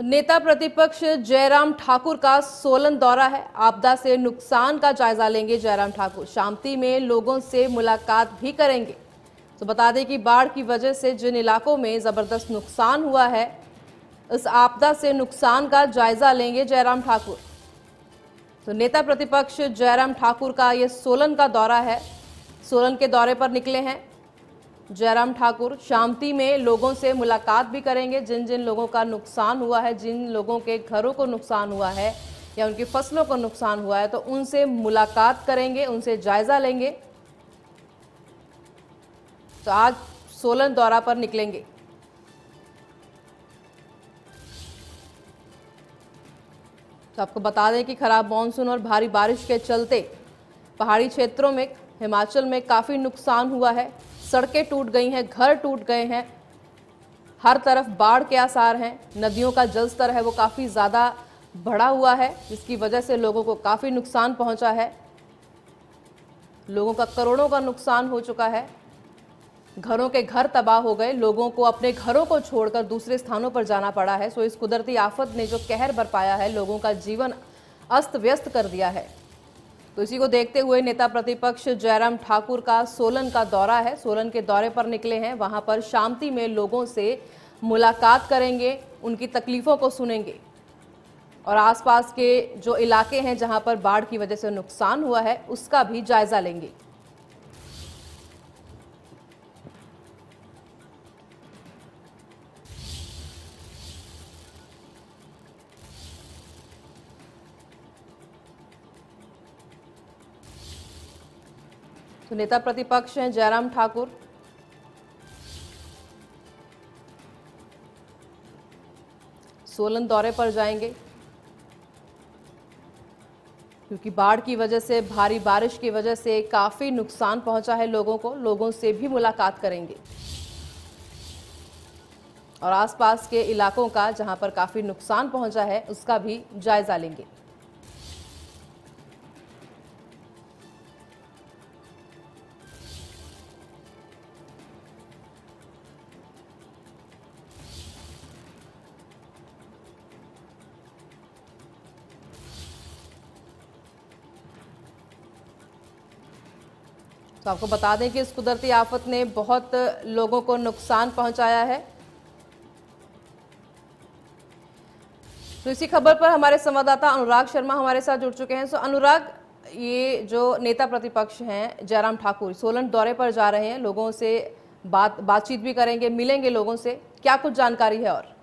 नेता प्रतिपक्ष जयराम ठाकुर का सोलन दौरा है। आपदा से नुकसान का जायजा लेंगे जयराम ठाकुर। शांति में लोगों से मुलाकात भी करेंगे। तो बता दें कि बाढ़ की वजह से जिन इलाकों में ज़बरदस्त नुकसान हुआ है, इस आपदा से नुकसान का जायजा लेंगे जयराम ठाकुर। तो नेता प्रतिपक्ष जयराम ठाकुर का ये सोलन का दौरा है। सोलन के दौरे पर निकले हैं। जयराम ठाकुर, शांति में लोगों से मुलाकात भी करेंगे। जिन जिन लोगों का नुकसान हुआ है, जिन लोगों के घरों को नुकसान हुआ है या उनकी फ़सलों को नुकसान हुआ है तो उनसे मुलाकात करेंगे, उनसे जायजा लेंगे। तो आज सोलन दौरा पर निकलेंगे। तो आपको बता दें कि खराब मानसून और भारी बारिश के चलते पहाड़ी क्षेत्रों में हिमाचल में काफ़ी नुकसान हुआ है। सड़कें टूट गई हैं, घर टूट गए हैं। हर तरफ़ बाढ़ के आसार हैं। नदियों का जल स्तर है वो काफ़ी ज़्यादा बढ़ा हुआ है, जिसकी वजह से लोगों को काफ़ी नुकसान पहुँचा है। लोगों का करोड़ों का नुकसान हो चुका है। घरों के घर तबाह हो गए। लोगों को अपने घरों को छोड़कर दूसरे स्थानों पर जाना पड़ा है। सो इस कुदरती आफत ने जो कहर बरपाया है, लोगों का जीवन अस्त व्यस्त कर दिया है। तो इसी को देखते हुए नेता प्रतिपक्ष जयराम ठाकुर का सोलन का दौरा है। सोलन के दौरे पर निकले हैं। वहाँ पर शांति में लोगों से मुलाकात करेंगे। उनकी तकलीफों को सुनेंगे। और आसपास के जो इलाके हैं जहाँ पर बाढ़ की वजह से नुकसान हुआ है, उसका भी जायजा लेंगे। तो नेता प्रतिपक्ष हैं जयराम ठाकुर। सोलन दौरे पर जाएँगे। क्योंकि बाढ़ की वजह से, भारी बारिश की वजह से काफ़ी नुकसान पहुँचा है लोगों को। लोगों से भी मुलाकात करेंगे। और आसपास के इलाकों का जहाँ पर काफ़ी नुकसान पहुँचा है, उसका भी जायजा लेंगे। तो आपको बता दें कि इस कुदरती आफत ने बहुत लोगों को नुकसान पहुँचाया है। तो इसी खबर पर हमारे संवाददाता अनुराग शर्मा हमारे साथ जुड़ चुके हैं। सो अनुराग, ये जो नेता प्रतिपक्ष हैं, जयराम ठाकुर, सोलन दौरे पर जा रहे हैं। लोगों से बात बातचीत भी करेंगे, मिलेंगे लोगों से। क्या कुछ जानकारी है और?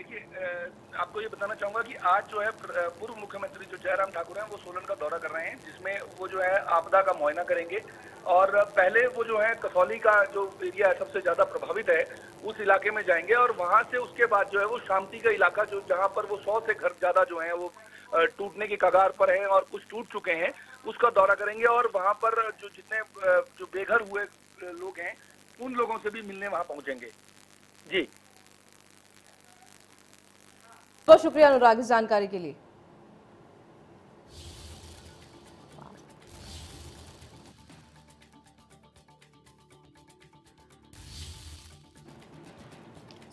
आपको ये बताना चाहूँगा कि आज जो है पूर्व मुख्यमंत्री जो जयराम ठाकुर हैं, वो सोलन का दौरा कर रहे हैं, जिसमें वो जो है, आपदा का मुआयना करेंगे। और पहले वो जो है, कसौली का जो एरिया है, सबसे ज़्यादा प्रभावित है, उस इलाके में जाएँगे और वहाँ से उसके बाद जो है, वो शांति का इलाका जो, जहाँ पर वो सौ से घर ज़्यादा जो है, वो टूटने की कगार पर है और कुछ टूट चुके हैं, उसका दौरा करेंगे। और वहाँ पर जो जितने जो बेघर हुए लोग हैं, उन लोगों से भी मिलने वहाँ पहुँचेंगे। जी। बहुत शुक्रिया अनुराग इस जानकारी के लिए।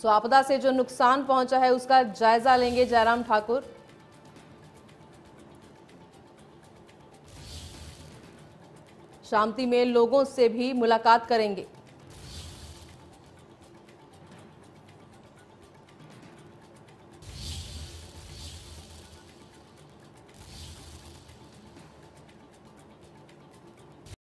तो आपदा से जो नुकसान पहुँचा है, उसका जायजा लेंगे जयराम ठाकुर। शांति में लोगों से भी मुलाकात करेंगे।